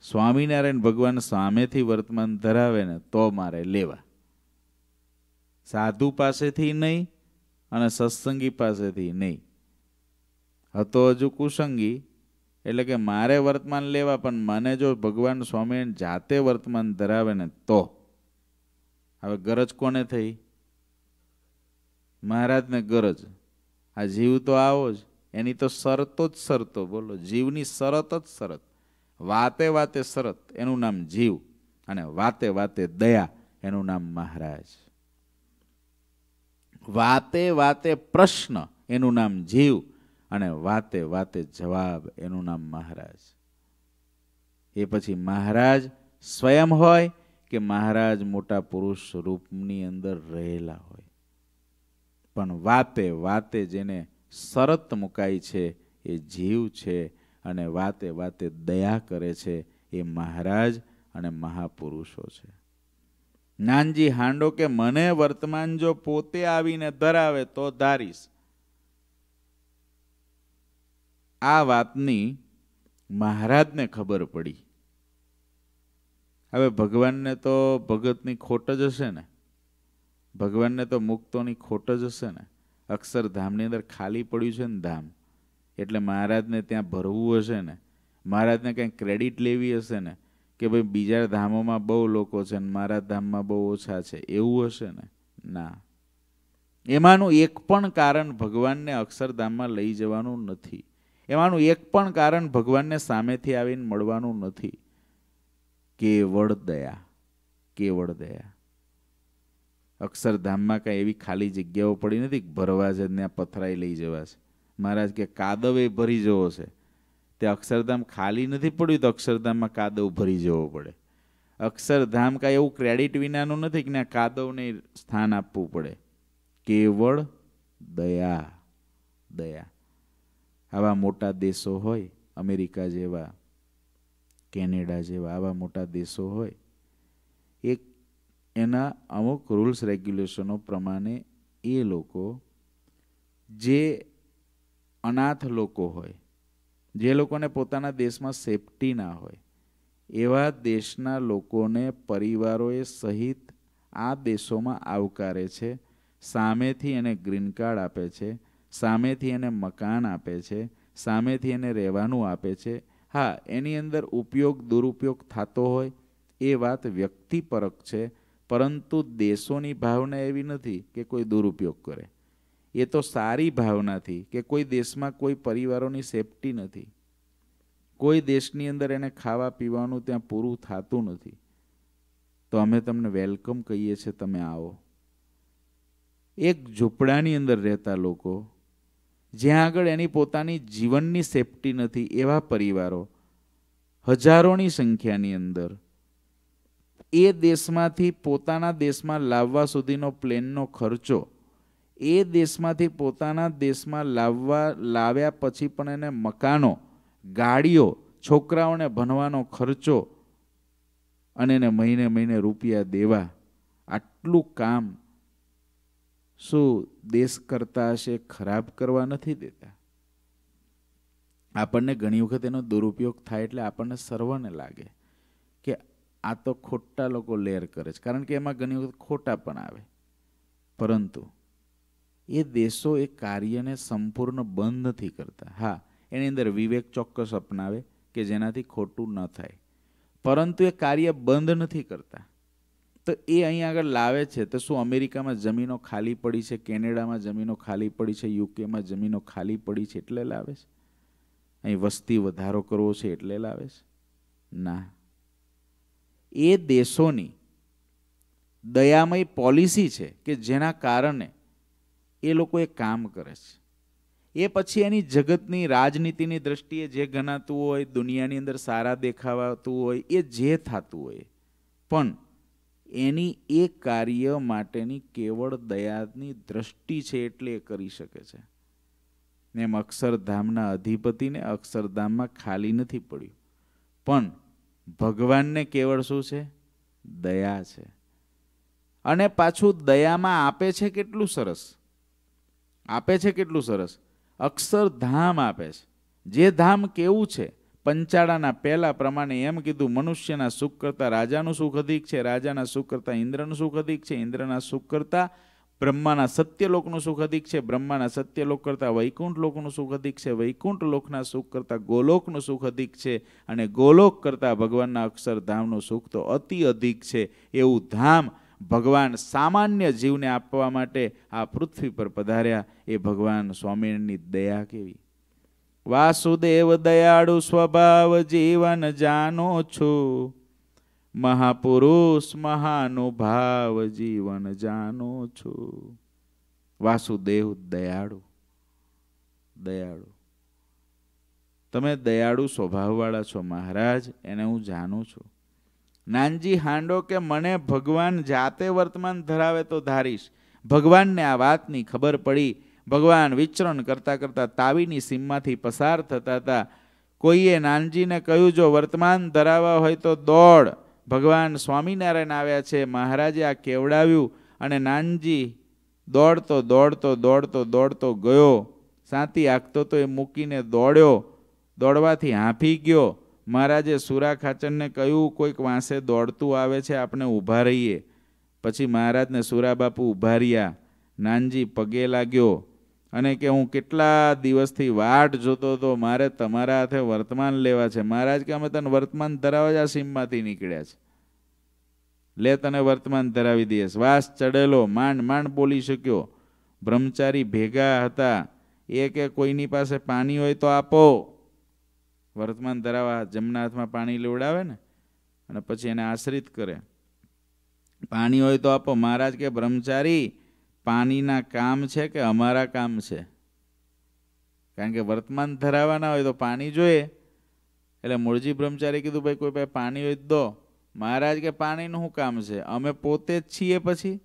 સ્વામિનારાયણ ભગવાન સામેથી વર્તમાન ધરાવે ને તો મારે લેવા. સાધુ પાસેથી નહીં અને સત્સંગી પાસેથી નહીં. હતો હજુ કુસંગી, એટલે કે મારે વર્તમાન લેવા, પણ મને જો ભગવાન સ્વામી જાતે વર્તમાન ધરાવે ને તો? હવે ગરજ કોને થઈ? મહારાજને ગરજ. આ જીવ તો આવો જ, એની તો શરતો જ શરતો, બોલો. જીવની શરત જ શરત. વાતે વાતે શરત, એનું નામ જીવ અને વાતે વાતે દયા, એનું નામ મહારાજ. વાતે વાતે પ્રશ્ન એનું નામ જીવ અને વાતે વાતે જવાબ એનું નામ મહારાજ. એ પછી મહારાજ સ્વયં હોય કે મહારાજ મોટા પુરુષ રૂપની અંદર રહેલા હોય. પણ વાતે વાતે જેને શરત મુકાઈ છે એ જીવ છે અને વાતે વાતે દયા કરે છે એ મહારાજ અને મહાપુરુષો છે. નાનજી હાંડો કે મને વર્તમાન જો પોતે આવીને ધરાવે તો ધારીશ. આ વાતની મહારાજને ખબર પડી. હવે ભગવાનને તો ભગતની ખોટ જ હશે ને? ભગવાનને તો મુક્તોની ખોટ જ હશે ને? અક્ષરધામની અંદર ખાલી પડ્યું છે ને ધામ. એટલે મહારાજને ત્યાં ભરવું હશે ને? મહારાજને કંઈ ક્રેડિટ લેવી હશે ને? કે ભાઈ બીજા ધામોમાં બહુ લોકો છે ને મારા ધામમાં બહુ ઓછા છે, એવું હશે ને? ના. એમાંનું એક પણ કારણ ભગવાનને અક્ષરધામમાં લઈ જવાનું નથી. એમાંનું એક પણ કારણ ભગવાનને સામેથી આવીને મળવાનું નથી. કેવળ દયા કેવળ દયા. અક્ષરધામમાં કાંઈ એવી ખાલી જગ્યાઓ પડી નથી ભરવા છે ત્યાં પથરાઈ લઈ જવા છે. મહારાજ કે કાદવે ભરી જવો છે. તે અક્ષરધામ ખાલી નથી પડ્યું તો અક્ષરધામમાં કાદવ ભરી જવો પડે. અક્ષરધામ કાંઈ એવું ક્રેડિટ વિનાનું નથી કે ત્યાં કાદવને સ્થાન આપવું પડે. કેવળ દયા દયા. આવા મોટા દેશો હોય, અમેરિકા જેવા, કેનેડા જેવા, આવા મોટા દેશો હોય એ એના અમુક રૂલ્સ રેગ્યુલેશનો પ્રમાણે એ લોકો, જે અનાથ લોકો હોય જે લોકોને પોતાના દેશમાં સેફટી ના હોય, એવા દેશના લોકોને પરિવારોએ સહિત આ દેશોમાં આવકારે છે, સામેથી એને ગ્રીન કાર્ડ આપે છે, સામેથી એને મકાન આપે છે, સામેથી એને રહેવાનું આપે છે. હા, એની અંદર ઉપયોગ, દુરુપયોગ થતો હોય એ વાત વ્યક્તિપરક છે, પરંતુ દેશોની ભાવના એવી નથી કે કોઈ દુરુપયોગ કરે. એ તો સારી ભાવનાથી કે કોઈ દેશમાં કોઈ પરિવારોની સેફટી નથી. કોઈ દેશની અંદર એને ખાવા પીવાનું ત્યાં પૂરું થતું નથી. તો અમે તમને વેલકમ કહીએ છીએ, તમે આવો. એક ઝૂંપડાની અંદર રહેતા લોકો, જ્યાં આગળ એની પોતાની જીવનની સેફટી નથી, એવા પરિવારો, હજારોની સંખ્યાની અંદર, એ દેશમાંથી પોતાના દેશમાં લાવવા સુધીનો પ્લેનનો ખર્ચો એ દેશમાંથી પોતાના દેશમાં લાવવા, લાવ્યા પછી પણ એને મકાનો, ગાડીઓ, છોકરાઓને ભણવાનો ખર્ચો અને એને મહિને મહિને રૂપિયા દેવા, આટલું કામ શું દેશ કરતા હશે, ખરાબ કરવા નથી દેતા? આપણને ઘણી વખત એનો દુરુપયોગ થાય એટલે આપણને સર્વને લાગે કે આ તો ખોટા લોકો લેર કરે છે. કારણ કે એમાં ઘણી વખત ખોટા પણ આવે. પરંતુ એ દેશો એ કાર્યને સંપૂર્ણ બંધ નથી કરતા. હા, એની અંદર વિવેક ચોક્કસ અપનાવે કે જેનાથી ખોટું ન થાય. પરંતુ એ કાર્ય બંધ નથી કરતા. તો એ અહીં આગળ લાવે છે, તો શું અમેરિકામાં જમીનો ખાલી પડી છે, કેનેડામાં જમીનો ખાલી પડી છે, યુકેમાં જમીનો ખાલી પડી છે એટલે લાવે છે? અહીં વસ્તી વધારો કરવો છે એટલે લાવે છે? ના. એ દેશોની દયામય પોલિસી છે કે જેના કારણે એ લોકો એ કામ કરે છે. એ પછી એની જગતની, રાજનીતિની દ્રષ્ટિએ જે ગણાતું હોય, દુનિયાની અંદર સારા દેખાવાતું હોય, એ જે થતું હોય. પણ એની એ કાર્ય માટેની કેવળ દયાની દ્રષ્ટિ છે એટલે એ કરી શકે છે. એમ અક્ષરધામના અધિપતિને અક્ષરધામમાં ખાલી નથી પડ્યું. પણ ભગવાનને કેવળ શું છે? દયા છે. અને પાછું દયામાં આપે છે કેટલું સરસ? આપે છે કેટલું સરસ? અક્ષરધામ આપે છે. જે ધામ કેવું છે? પંચાળાના પહેલા પ્રમાણે એમ કીધું, મનુષ્યના સુખ કરતાં રાજાનું સુખ અધિક છે, રાજાના સુખ કરતાં ઇન્દ્રનું સુખ અધિક છે, ઇન્દ્રના સુખ કરતાં બ્રહ્માના સત્યલોકનું સુખ અધિક છે, બ્રહ્માના સત્યલોક કરતાં વૈકુંઠ લોકનું સુખ અધિક છે વૈકુંઠ લોકના સુખ કરતાં ગોલોકનું સુખ અધિક છે અને ગોલોક કરતાં ભગવાનના અક્ષરધામનું સુખ તો અતિ અધિક છે. એવું ધામ ભગવાન સામાન્ય જીવને આપવા માટે આ પૃથ્વી પર પધાર્યા. એ ભગવાન સ્વામિનારાયણની દયા કેવી? વાસુદેવ દયાળુ સ્વભાવ જીવન જાનો છો. મહાપુરુષ મહાનુભાવ જીવન જાનો છું. વાસુદેવ દયાળુ. દયાળુ. તમે દયાળુ સ્વભાવવાળા છો મહારાજ, એને હું જાણું છું. નાનજી હાંડો કે મને ભગવાન જાતે વર્તમાન ધરાવે તો ધારીશ. ભગવાનને આ વાતની ખબર પડી. ભગવાન વિચરણ કરતાં કરતાં તાવીની સીમમાંથી પસાર થતા હતા. કોઈએ નાનજીને કહ્યું, જો વર્તમાન ધરાવવા હોય તો દોડ. ભગવાન સ્વામિનારાયણ આવ્યા છે. મહારાજે આ કેવડાવ્યું અને નાનજી દોડતો દોડતો દોડતો દોડતો ગયો. સાંતી આંકતો તો એ મૂકીને દોડ્યો. દોડવાથી હાંફી ગયો. મહારાજે સુરા ખાચરને કહ્યું, કોઈક વાંસે દોડતું આવે છે આપણે ઊભા રહીએ. પછી મહારાજને સુરાબાપુ ઊભા રહ્યા. નાનજી પગે લાગ્યો અને કે, હું કેટલા દિવસથી વાટ જોતો હતો, મારે તમારા હાથે વર્તમાન લેવા છે. મહારાજ કે, અમે તને વર્તમાન ધરાવવા જ આ સીમમાંથી નીકળ્યા છે. લે, તને વર્તમાન ધરાવી દઈએ શ્વાસ ચડેલો, માંડ માંડ બોલી શક્યો. બ્રહ્મચારી ભેગા હતા. એ કે, કોઈની પાસે પાણી હોય તો આપો. વર્તમાન ધરાવા જમણા હાથમાં પાણી લેવડાવે ને, અને પછી એને આશ્રિત કરે. પાણી હોય તો આપો, મહારાજ કે, બ્રહ્મચારી, પાણીના કામ છે કે અમારા કામ છે? કારણ કે વર્તમાન ધરાવવાના હોય તો પાણી જોઈએ. એટલે મૂળજી બ્રહ્મચારી કીધું, ભાઈ, કોઈ ભાઈ પાણી હોય દો. મહારાજ કે, પાણીનું શું કામ છે? અમે પોતે જ છીએ પછી?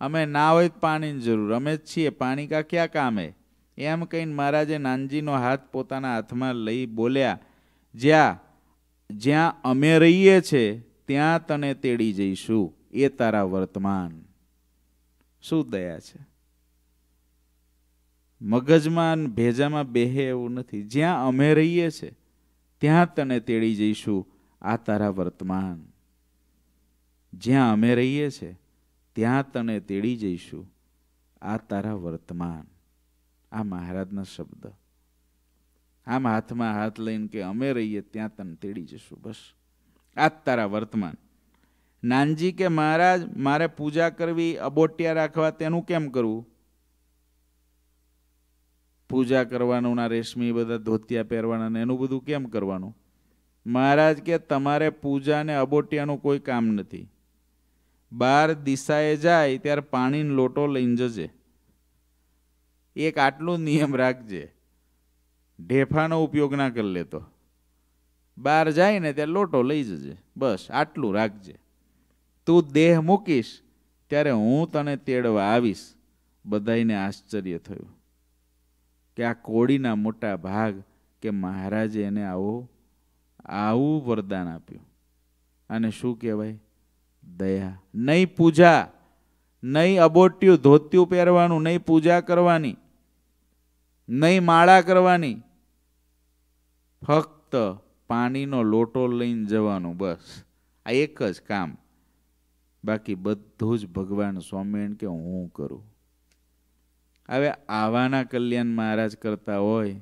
અમે ના હોય પાણીની જરૂર. અમે જ છીએ. પાણી કા ક્યાં કામ હે? એમ કહીને મહારાજે નાનજીનો હાથ પોતાના હાથમાં લઈ બોલ્યા, જ્યાં જ્યાં અમે રહીએ છીએ ત્યાં તને તેડી જઈશું. એ તારા વર્તમાન. શું દયા છે? મગજમાં ભેજામાં બેહે એવું નથી. જ્યાં અમે રહીએ છીએ ત્યાં તને તેડી જઈશું. આ તારા વર્તમાન. જ્યાં અમે રહીએ છીએ ત્યાં તને તેડી જઈશું. આ તારા વર્તમાન. આ મહારાજના શબ્દ. આમ હાથમાં હાથ લઈને કે અમે રહીએ, ત્યાં તને તેડી જશું, બસ. આ તારા વર્તમાન. નાનજી કે મહારાજ, મારે પૂજા કરવી, અબોટિયા રાખવા તેનું કેમ કરવું? પૂજા કરવાનું ના રેશમી બધા ધોતિયા પહેરવાના ને એનું બધું કેમ કરવાનું? મહારાજ કે તમારે પૂજા ને અબોટિયાનું કોઈ કામ નથી. બાર દિશાએ જાય, ત્યારે પાણીનો લોટો લઈને જજે. એક આટલું નિયમ રાખજે. ઢેફાનો ઉપયોગ ના કરી લેતો. બહાર જાય ને ત્યાં લોટો લઈ જજે. બસ, આટલું રાખજે. તું દેહ મૂકીશ, ત્યારે હું તને તેડવા આવીશ. બધાને આશ્ચર્ય થયું. કે આ કોડીના મોટા ભાગ કે મહારાજે એને આવો, આવું વરદાન આપ્યું. અને શું કહેવાય? દયા. નહીં પૂજા. નહીં અબોટ્યું ધોત્યું પહેરવાનું, નહીં પૂજા કરવાની. નહીં માળા કરવાની. ફક્ત પાણીનો લોટો લઈને જવાનું બસ. આ એક જ કામ. બાકી બધું જ ભગવાન સ્વામિનારાયણ કે હું કરું. હવે આવાના કલ્યાણ મહારાજ કરતા હોય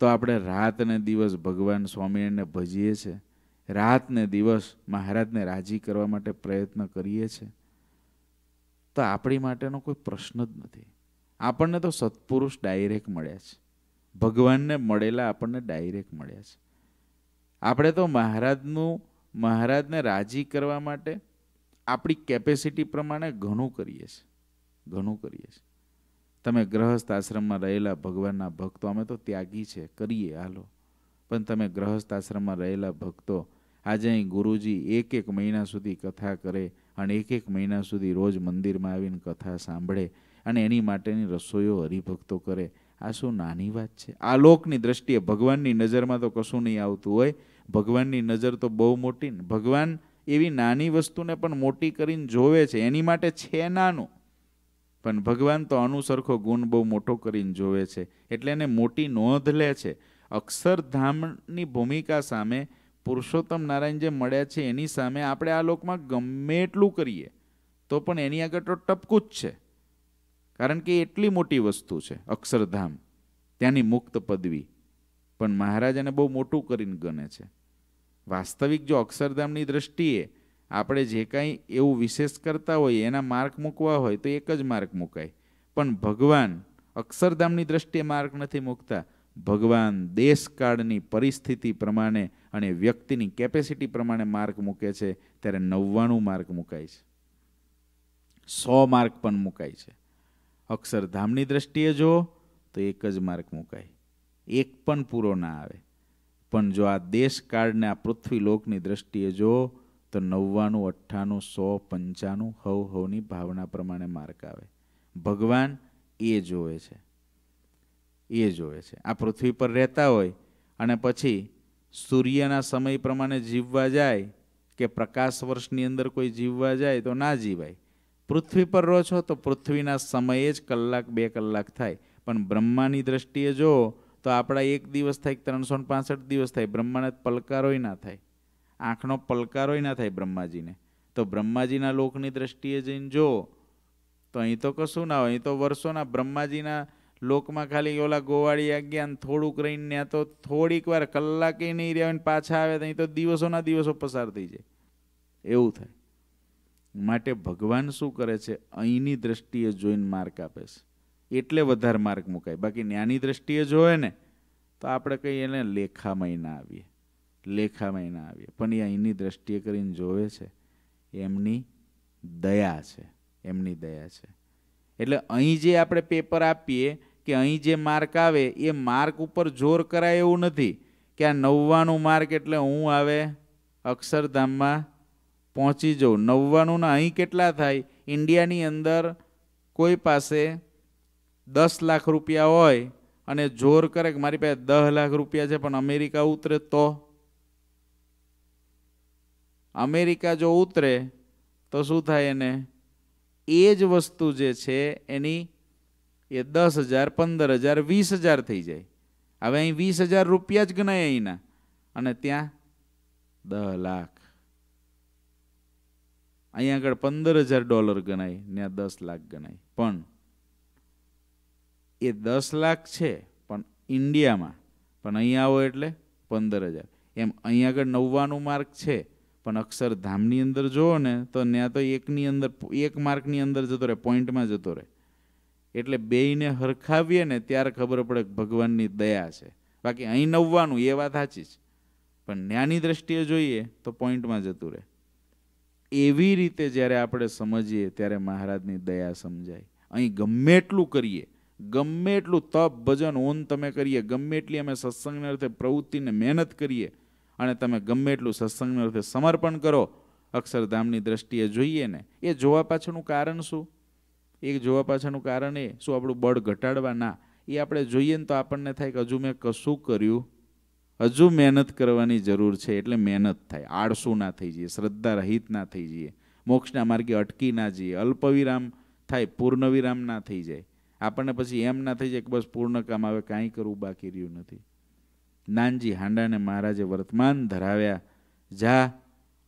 તો આપણે રાત ને દિવસ ભગવાન સ્વામિનારાયણને ભજીએ છીએ રાત ને દિવસ મહારાજને રાજી કરવા માટે પ્રયત્ન કરીએ છીએ તો આપણી માટેનો કોઈ પ્રશ્ન જ નથી. આપણને તો સત્પુરુષ ડાયરેક્ટ મળ્યા છે. ભગવાનને મળેલા આપણને ડાયરેક્ટ મળ્યા છે. આપણે તો મહારાજનું, મહારાજને રાજી કરવા માટે આપણી કેપેસિટી પ્રમાણે ઘણું કરીએ છીએ. ઘણું કરીએ છીએ. તમે ગ્રહસ્થ આશ્રમમાં રહેલા ભગવાનના ભક્તો, અમે તો ત્યાગી છે, કરીએ, હાલો. પણ તમે ગ્રહસ્થ આશ્રમમાં રહેલા ભક્તો, આજે અહીં ગુરુજી એક એક મહિના સુધી કથા કરે અને એક એક મહિના સુધી રોજ મંદિરમાં આવીને કથા સાંભળે અને એની માટેની રસોઈઓ હરિભક્તો કરે. આ શું નાની વાત છે? આ લોકની દ્રષ્ટિએ ભગવાનની નજરમાં તો કશું નહીં આવતું હોય. ભગવાનની નજર તો બહુ મોટી ને. ભગવાન એવી નાની વસ્તુને પણ મોટી કરીને જોવે છે. એની માટે છે નાનું. પણ ભગવાન તો અનુસરખો ગુણ બહુ મોટો કરીને જોવે છે. એટલે એને મોટી નોંધ લે છે. અક્ષરધામની ભૂમિકા સામે પુરુષોત્તમ નારાયણ જે મળ્યા છે એની સામે આપણે આ લોકમાં ગમે એટલું કરીએ, તો પણ એની આગળ તો ટપકું જ છે. કારણ કે એટલી મોટી વસ્તુ છે, અક્ષરધામ, ત્યાંની મુક્ત પદવી. પણ મહારાજાને બહુ મોટું કરીને ગણે છે. વાસ્તવિક જો અક્ષરધામની દ્રષ્ટિએ આપણે જે કાંઈ એવું વિશેષ કરતા હોઈએ, એના માર્ક મૂકવા હોય, તો એક જ માર્ક મૂકાય. પણ ભગવાન અક્ષરધામની દ્રષ્ટિએ માર્ક નથી મૂકતા. ભગવાન દેશકાળની પરિસ્થિતિ પ્રમાણે અને વ્યક્તિની કેપેસિટી પ્રમાણે માર્ક મૂકે છે, ત્યારે નવ્વાણું માર્ક મૂકાય છે. સો માર્ક પણ મૂકાય છે. અક્ષરધામની દ્રષ્ટિએ જો તો એક જ માર્ક મુકાય. એક પણ પૂરો ના આવે. પણ જો આ દેશકાળને આ પૃથ્વી લોકની દ્રષ્ટિએ જો તો નવ્વાણું, અઠ્ઠાણું, સો, પંચાણું હવ હવની ભાવના પ્રમાણે માર્ક આવે. ભગવાન એ જોવે છે. એ જોવે છે. આ પૃથ્વી પર રહેતા હોય અને પછી સૂર્યના સમય પ્રમાણે જીવવા જાય કે પ્રકાશ વર્ષની અંદર કોઈ જીવવા જાય તો ના જીવાય. પૃથ્વી પર રહો છો તો પૃથ્વીના સમયે જ કલાક બે કલાક થાય. પણ બ્રહ્માની દ્રષ્ટિએ જો, તો આપણા એક દિવસ થાય, ત્રણસો પાસઠ દિવસ થાય, બ્રહ્માને પલકારોય ના થાય. આંખનો પલકારોય ના થાય બ્રહ્માજીને. તો બ્રહ્માજીના લોકની દ્રષ્ટિએ જઈને જો, તો અહીં તો કશું ના હોય. અહીં તો વર્ષોના બ્રહ્માજીના લોકમાં ખાલી ઓલા ગોવાળી આજ્ઞા થોડુંક રહીને ત્યાં તો થોડીક વાર કલાકે નહીં રહ્યા હોય પાછા આવે તો અહીં તો દિવસોના દિવસો પસાર થઈ જાય. એવું થાય. માટે ભગવાન શું કરે છે? અહીંની દ્રષ્ટિએ જોઈને માર્ક આપે છે. એટલે વધારે માર્ક મુકાય. બાકી જ્ઞાની દ્રષ્ટિએ જોવે ને, તો આપણે કહીએ એને લેખામાં ના આવીએ. લેખામાં ના આવીએ. પણ એ અહીંની દ્રષ્ટિએ કરીને જોવે છે. એમની દયા છે. એમની દયા છે. એટલે અહીં જે આપણે પેપર આપીએ કે અહીં જે માર્ક આવે, એ માર્ક ઉપર જોર કરાય એવું નથી કે આ નવ્વાણું માર્ક એટલે હું આવે અક્ષરધામમાં પહોંચી જાઉં નવ્વાણુંના અહીં કેટલા થાય? ઇન્ડિયાની અંદર કોઈ પાસે દસ લાખ રૂપિયા હોય અને જોર કરે કે મારી પાસે દસ લાખ રૂપિયા છે, પણ અમેરિકા ઉતરે તો? અમેરિકા જો ઉતરે, તો શું થાય એને? એ જ વસ્તુ જે છે, એની એ દસ હજાર, પંદર હજાર, વીસ હજાર થઈ જાય. હવે અહીં વીસ હજાર રૂપિયા જ ગણાય અહીંના. અને ત્યાં દસ લાખ. અહીંયા આગળ પંદર હજાર ડોલર ગણાય ત્યાં દસ લાખ ગણાય. પણ એ દસ લાખ છે, પણ ઇન્ડિયામાં. પણ અહીંયા આવો એટલે પંદર હજાર એમ અહીંયા આગળ નવ્વાણું માર્ક છે, પણ અક્ષરધામની અંદર જુઓ ને, તો ત્યાં તો એકની અંદર, એક માર્કની અંદર જતો રહે, પોઈન્ટમાં જતો રહે. એટલે બેયને હરખાવીએ ને, ત્યારે ખબર પડે ભગવાનની દયા છે. બાકી અહીં નવ્વાનું એ વાત સાચી છે. પણ જ્ઞાની દ્રષ્ટિએ જોઈએ, તો પોઈન્ટમાં જતું રહે. એવી રીતે જ્યારે આપણે સમજીએ, ત્યારે મહારાજની દયા સમજાય. અહીં ગમે એટલું કરીએ, ગમે એટલું તપ ભજન ઓન તમે કરીએ, ગમે એટલી અમે સત્સંગને અર્થે પ્રવૃત્તિને મહેનત કરીએ, અને તમે ગમે એટલું સત્સંગને અર્થે સમર્પણ કરો, અક્ષરધામની દ્રષ્ટિએ જોઈએ ને, એ જોવા પાછળનું કારણ શું? એ જોવા પાછળનું કારણ એ, શું આપણું બળ ઘટાડવા ના, એ આપણે જોઈએ ને તો આપણને થાય કે હજુ મેં કશું કર્યું હજુ મહેનત કરવાની જરૂર છે એટલે મહેનત થાય, આળસુ ના થઈ જઈએ, શ્રદ્ધા રહિત ના થઈ જઈએ મોક્ષના માર્ગે અટકી ના જઈએ, અલ્પવિરામ થાય, પૂર્ણવિરામ ના થઈ જાય. આપણને પછી એમ ના થઈ જાય કે બસ પૂર્ણ કામ આવે, કાંઈ કરવું બાકી રહ્યું નથી. નાનજી હાંડાને મહારાજે વર્તમાન ધરાવ્યા, જા,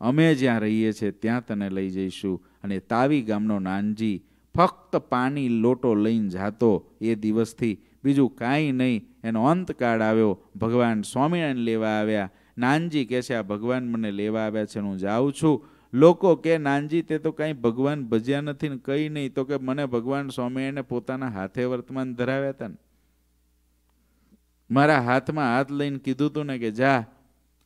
અમે જ્યાં રહીએ છીએ ત્યાં તને લઈ જઈશું. અને તાવી ગામનો નાનજી ફક્ત પાણી લોટો લઈને જાતો એ દિવસથી, બીજું કાંઈ નહીં એનો અંતકાળ આવ્યો. ભગવાન સ્વામિનારાયણ લેવા આવ્યા. નાનજી કહે છે, આ ભગવાન મને લેવા આવ્યા છે, હું જાઉં છું. લોકો કે નાનજી, તે તો કાંઈ ભગવાન ભજ્યા નથી ને કંઈ નહીં. તો કે, મને ભગવાન સ્વામિનારાયણે પોતાના હાથે વર્તમાન ધરાવ્યા હતા ને. મારા હાથમાં હાથ લઈને કીધું હતું ને કે, જા,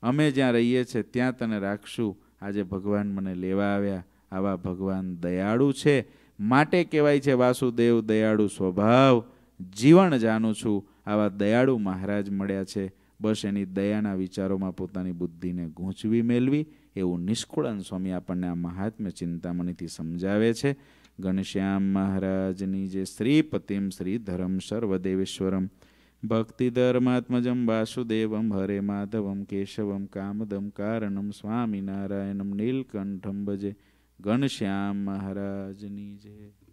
અમે જ્યાં રહીએ છીએ, ત્યાં તને રાખશું. આજે ભગવાન મને લેવા આવ્યા. આવા ભગવાન દયાળુ છે. માટે કહેવાય છે, વાસુદેવ, દયાળુ સ્વભાવ. જીવન જાણું છું. આવા દયાળુ મહારાજ મળ્યા છે. બસ એની દયાના વિચારોમાં પોતાની બુદ્ધિને ગૂંચવી મેળવી એવું નિષ્કુળાન સ્વામી આપણને આ મહાત્મ્ય ચિંતામણીથી સમજાવે છે. ઘનશ્યામ મહારાજની જે શ્રીપતિમ શ્રી ધરમ સર્વદેવેશ્વરમ, ભક્તિ ધર્માત્મજમ વાસુદેવમ હરે માધવમ કેશવમ કામદમ કારણમ સ્વામિનારાયણમ નીલકંઠમ ભજે. ઘનશ્યામ મહારાજની જય